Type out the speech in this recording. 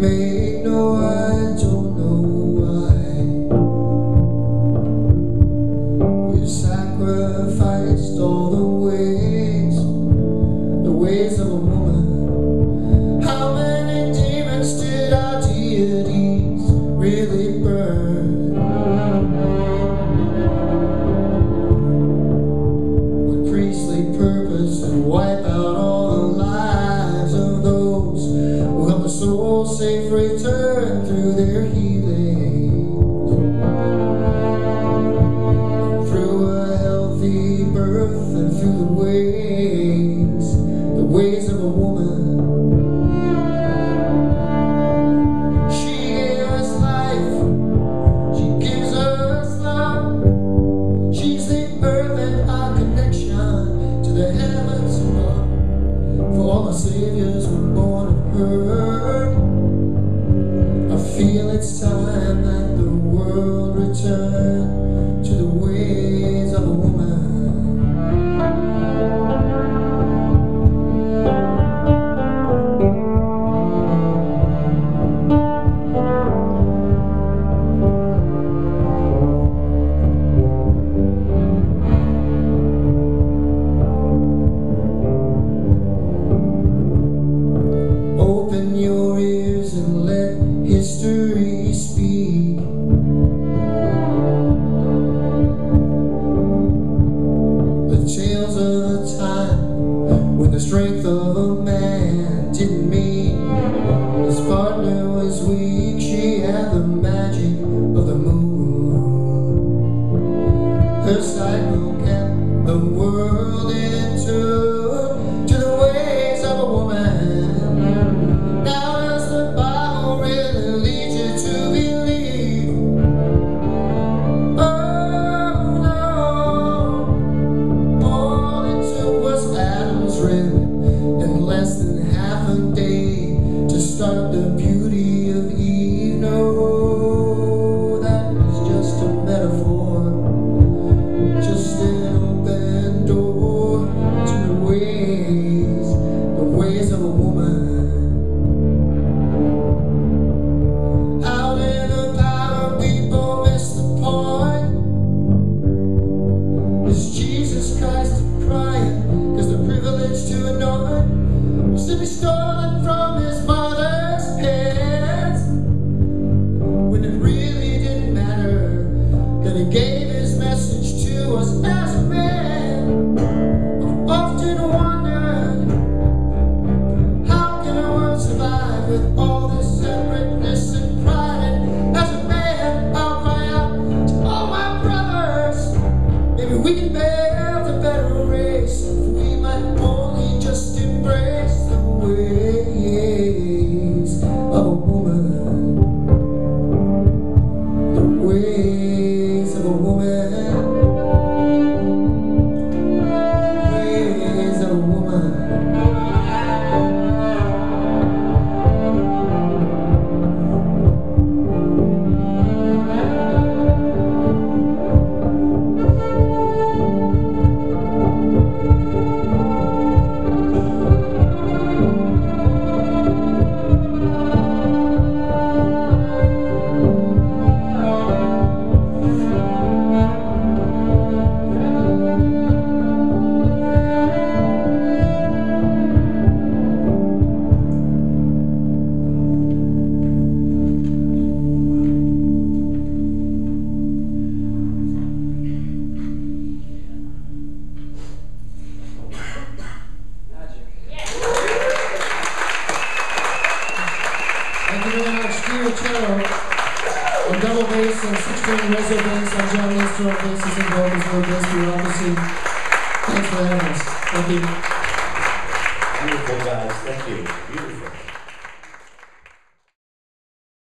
me. it's time that the world returned was a time when the strength of a man didn't mean his partner was weak. She had the magic of the moon. Her sight broke and the world into. be stolen from his mother's hands when it really didn't matter that he gave his message to us as a man. I've often wondered how can a world survive with all this separateness and pride. And as a man, I'll cry out to all my brothers, maybe we can bear. Professor, thanks our journalists, to our places and governments for this bureaucracy. Thanks for having us. Thank you. Beautiful guys, thank you. Beautiful.